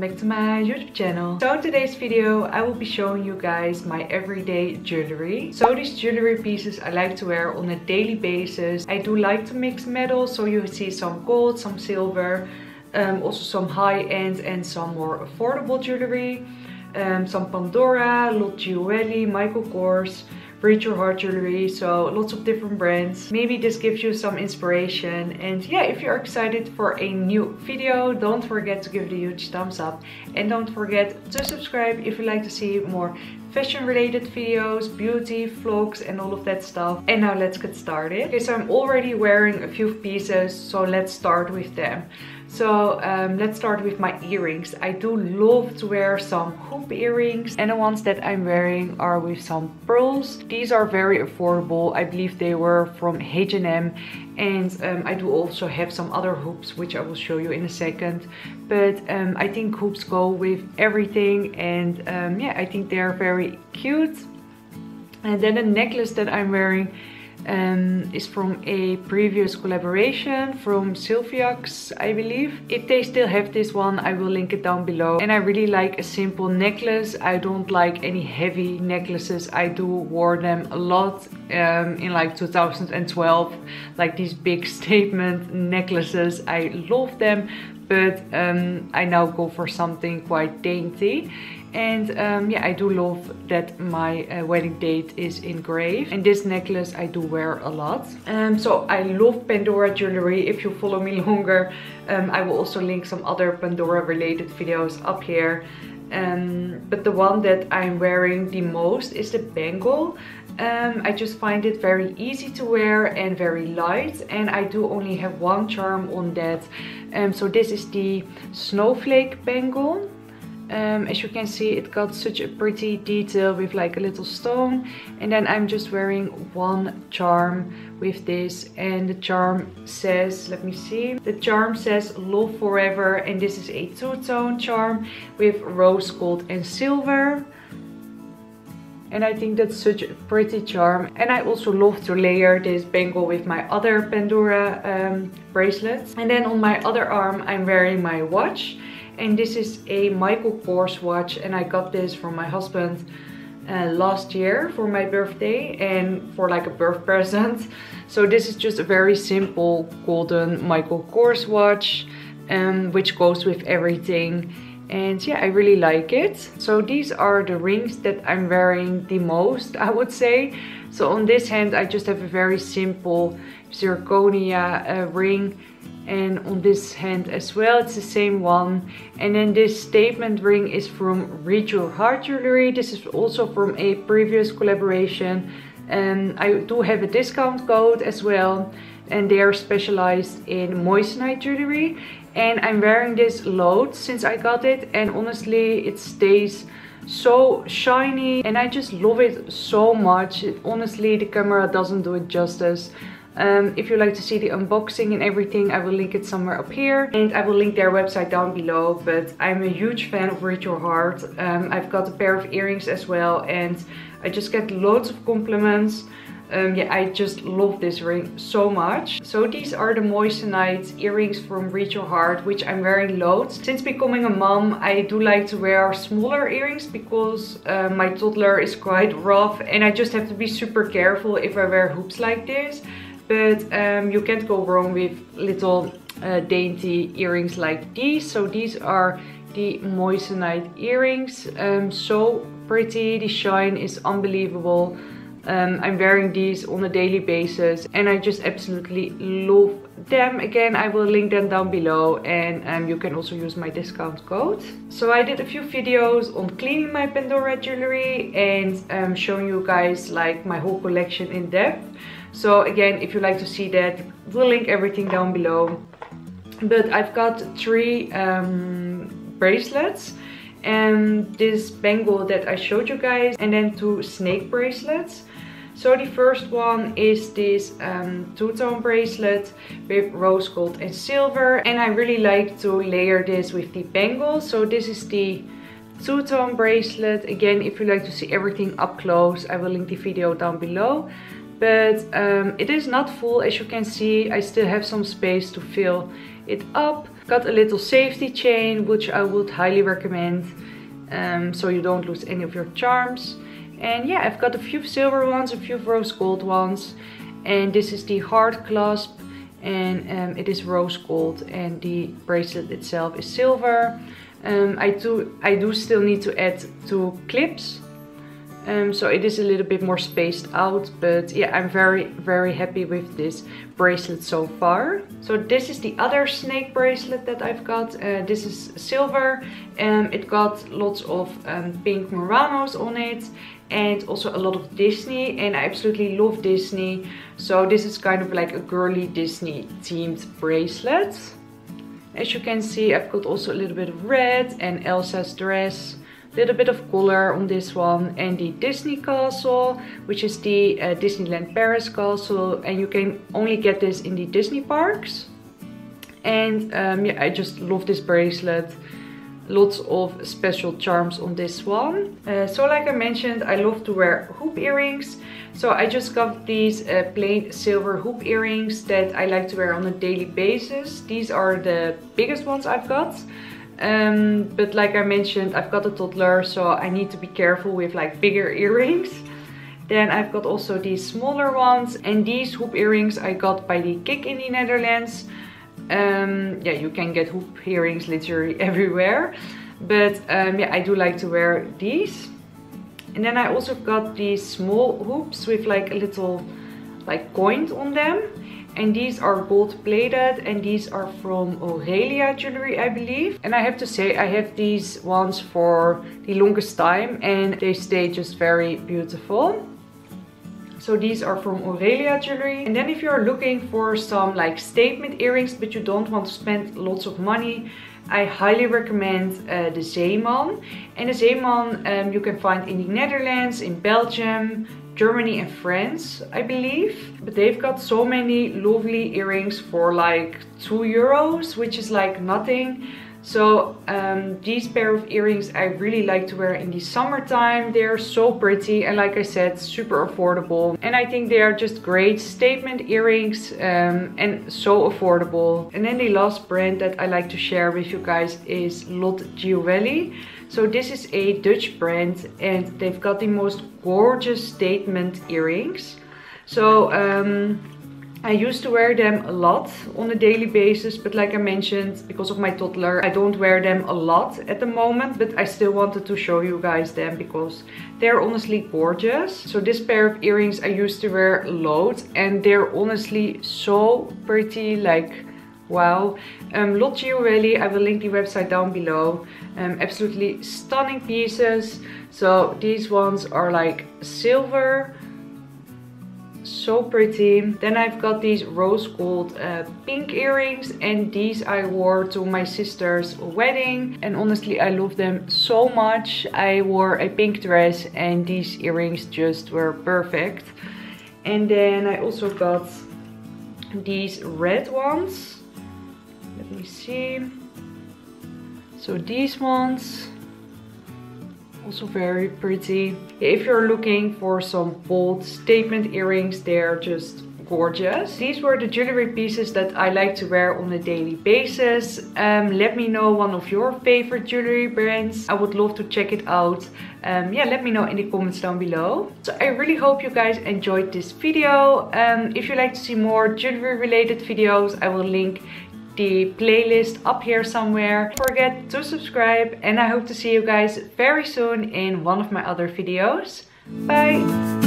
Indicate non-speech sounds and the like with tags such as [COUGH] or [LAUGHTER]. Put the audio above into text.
welcome back to my YouTube channel. So in today's video I will be showing you guys my everyday jewelry. So these jewelry pieces I like to wear on a daily basis. I do like to mix metals so you see some gold, some silver, um, also some high-end and some more affordable jewelry. Um, some Pandora, Lott Jewelry, Michael Kors, Read Your Heart jewelry, so lots of different brands. Maybe this gives you some inspiration. And yeah, if you're excited for a new video, don't forget to give it a huge thumbs up. And don't forget to subscribe if you like to see more fashion related videos, beauty, vlogs and all of that stuff. And now let's get started. Okay, so I'm already wearing a few pieces, so let's start with them. So um, let's start with my earrings. I do love to wear some hoop earrings and the ones that I'm wearing are with some pearls. These are very affordable. I believe they were from H&M and um, I do also have some other hoops which I will show you in a second. But um, I think hoops go with everything and um, yeah, I think they're very cute. And then the necklace that I'm wearing um, is from a previous collaboration from Sylviax, I believe. If they still have this one, I will link it down below. And I really like a simple necklace. I don't like any heavy necklaces. I do wore them a lot um, in like 2012, like these big [LAUGHS] statement necklaces. I love them, but um, I now go for something quite dainty and um, yeah I do love that my uh, wedding date is engraved and this necklace I do wear a lot. Um, so I love Pandora jewelry. If you follow me [LAUGHS] longer um, I will also link some other Pandora related videos up here. Um, but the one that I'm wearing the most is the bangle. Um, I just find it very easy to wear and very light. And I do only have one charm on that. Um, so this is the snowflake bangle um, as you can see it got such a pretty detail with like a little stone. And then I'm just wearing one charm with this. And the charm says let me see. The charm says love forever. And this is a two-tone charm with rose gold and silver. And I think that's such a pretty charm. And I also love to layer this bangle with my other Pandora um, bracelets. And then on my other arm I'm wearing my watch and this is a Michael Kors watch and I got this from my husband uh, last year for my birthday and for like a birth [LAUGHS] present. So this is just a very simple golden Michael Kors watch um, which goes with everything and yeah I really like it. So these are the rings that I'm wearing the most [LAUGHS] I would say. So on this hand I just have a very simple zirconia uh, ring and on this hand as well it's the same one. And then this statement ring is from Read Your Heart Jewelry this is also from a previous collaboration. And I do have a discount code as well and they are specialized in moissanite jewelry and I'm wearing this load since I got it and honestly it stays so shiny and I just love it so much. It, honestly the camera doesn't do it justice um, if you like to see the unboxing and everything, I will link it somewhere up here. And I will link their website down below. But I'm a huge fan of Your Heart. Um, I've got a pair of earrings as well. And I just get loads of compliments. Um, yeah, I just love this ring so much. So these are the Moissanite earrings from Your Heart, which I'm wearing loads. Since becoming a mom, I do like to wear smaller earrings because uh, my toddler is quite rough and I just have to be super careful if I wear hoops like this but um, you can't go wrong with little uh, dainty earrings like these. So these are the moissanite earrings. Um, so pretty, the shine is unbelievable. Um, I'm wearing these on a daily basis and I just absolutely love them. Again, I will link them down below and um, you can also use my discount code. So I did a few videos on cleaning my Pandora jewelry and um, showing you guys like my whole collection in depth. So again, if you like to see that, we'll link everything down below. But I've got three um, bracelets and this bangle that I showed you guys and then two snake bracelets. So the first one is this um, two-tone bracelet with rose gold and silver and I really like to layer this with the bangle. So this is the two-tone bracelet. Again, if you like to see everything up close, I will link the video down below but um, it is not full as you can see I still have some space to fill it up got a little safety chain, which I would highly recommend. Um, so you don't lose any of your charms. And yeah, I've got a few silver ones, a few rose gold ones. And this is the heart clasp and um, it is rose gold and the bracelet itself is silver. Um, I do I do still need to add two clips um, so it is a little bit more spaced out but yeah I'm very very happy with this bracelet so far. So this is the other snake bracelet that I've got. Uh, this is silver. And um, it got lots of um, pink Muranos on it and also a lot of Disney and I absolutely love Disney. So this is kind of like a girly Disney themed bracelet. As you can see I've got also a little bit of red and Elsa's dress little bit of color on this one and the Disney castle which is the uh, Disneyland Paris castle and you can only get this in the Disney parks. And um, yeah I just love this bracelet. Lots of special charms on this one. Uh, so like I mentioned I love to wear hoop earrings. So I just got these uh, plain silver hoop earrings that I like to wear on a daily basis. These are the biggest ones I've got um, but like I mentioned, I've got a toddler, so I need to be careful with like bigger earrings. Then I've got also these smaller ones and these hoop earrings I got by the Kik in the Netherlands. Um, yeah, you can get hoop earrings literally [LAUGHS] everywhere. But um, yeah, I do like to wear these. And then I also got these small hoops with like a little like coin on them and these are gold plated and these are from Aurelia jewelry I believe and I have to say I have these ones for the longest time and they stay just very beautiful so these are from Aurelia jewelry. And then if you're looking for some like statement earrings but you don't want to spend lots of money, I highly recommend uh, the Zeeman. And the Zeeman um, you can find in the Netherlands, in Belgium, Germany and France, I believe. But they've got so many lovely earrings for like 2 euros, which is like nothing. So um, these pair of earrings I really like to wear in the summertime. They're so pretty and like I said, super affordable. And I think they are just great statement earrings um, and so affordable. And then the last brand that I like to share with you guys is Lott Jewelry. So this is a Dutch brand and they've got the most gorgeous statement earrings. So um, I used to wear them a lot on a daily basis, but like I mentioned, because of my toddler, I don't wear them a lot at the moment, but I still wanted to show you guys them because they're honestly gorgeous. So this pair of earrings I used to wear loads and they're honestly so pretty, like wow. Um, Lott Jewelry, I will link the website down below. Um, absolutely stunning pieces. So these ones are like silver. So pretty. Then I've got these rose gold uh, pink earrings and these I wore to my sister's wedding and honestly I love them so much. I wore a pink dress and these earrings just were perfect. And then I also got these red ones let me see so these ones also very pretty if you're looking for some bold statement earrings they're just gorgeous. These were the jewelry pieces that I like to wear on a daily basis. Um, let me know one of your favorite jewelry brands. I would love to check it out. Um, yeah, let me know in the comments down below. So I really hope you guys enjoyed this video. Um, if you'd like to see more jewelry related videos, I will link the playlist up here somewhere. Don't forget to subscribe and I hope to see you guys very soon in one of my other videos. Bye!